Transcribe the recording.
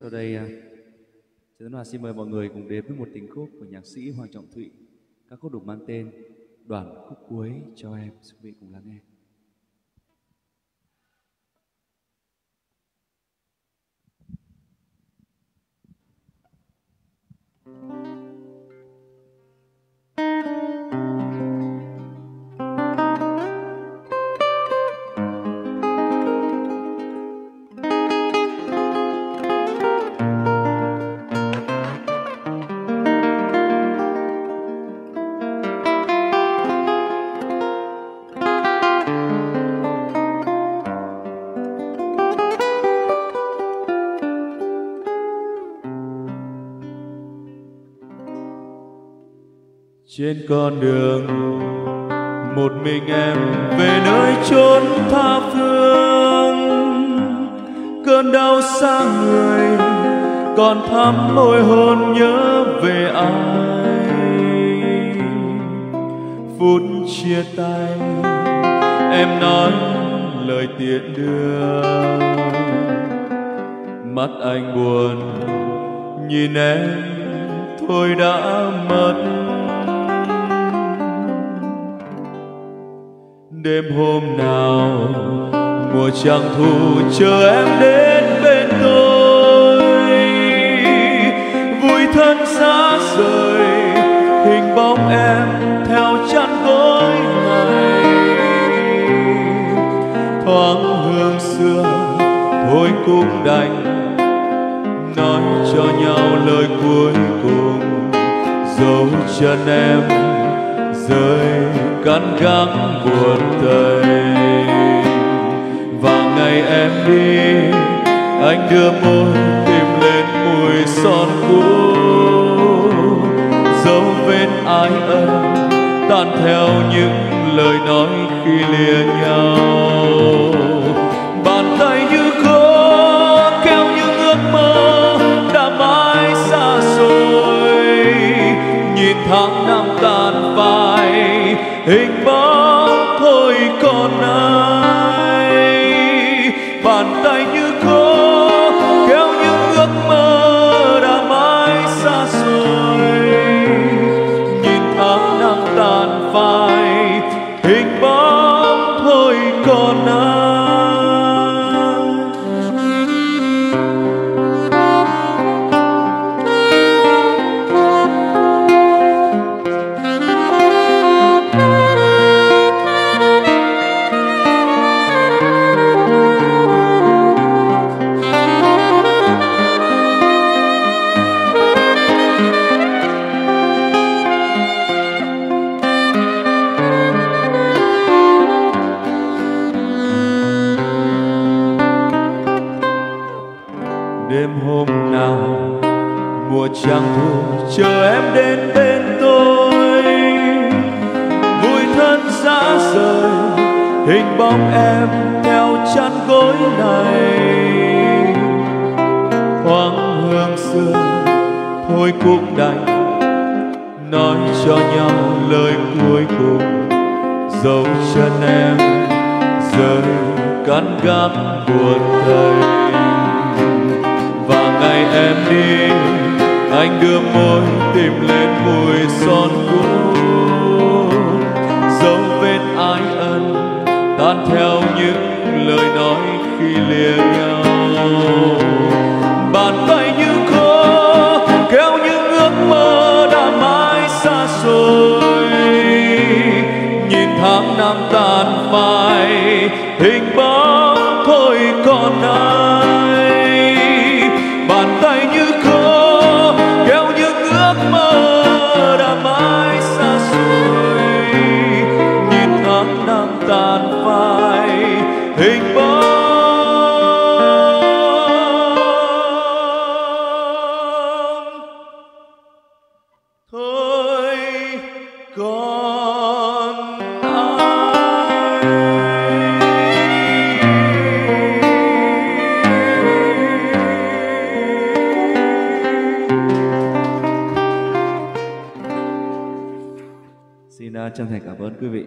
Sau đây, Trần Tuấn Hòa xin mời mọi người cùng đến với một tình khúc của nhạc sĩ Hoàng Trọng Thụy. Các khúc được mang tên Đoạn khúc cuối cho em. Xin quý vị cùng lắng nghe. Trên con đường, một mình em về nơi chốn tha phương. Cơn đau xa người, còn thắm môi hôn nhớ về ai. Phút chia tay, em nói lời tiễn đưa mắt anh buồn, nhìn em thôi đã mất. Đêm hôm nào, mùa trăng thu chờ em đến bên tôi. Vui thân xa rời, hình bóng em theo chăn gối này thoáng hương xưa, thôi cũng đành nói cho nhau lời cuối cùng. Dấu chân em rơi, cắn gắng buồn tay và ngày em đi, anh đưa môi tìm lên mùi son cũ. Dấu vết ai ân tan theo những lời nói khi lìa nhau. Hình bóng thôi còn ai bàn tay như khô đêm hôm nào mùa trăng thu, chờ em đến bên tôi. Vui thân xa rời, hình bóng em theo chăn gối này. Thoáng hương xưa, thôi cũng đành nói cho nhau lời cuối cùng. Dấu chân em rơi cắn gắt buồn thầy em đi. Anh đưa môi tìm lên mùi son cũ. Dấu vết ai ân tan theo những lời nói khi lìa nhau. Bàn tay như khô, kéo những ước mơ đã mãi xa xôi. Nhìn tháng năm tàn phai, hình bóng còn Xin à, chân thành cảm ơn quý vị.